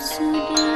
so.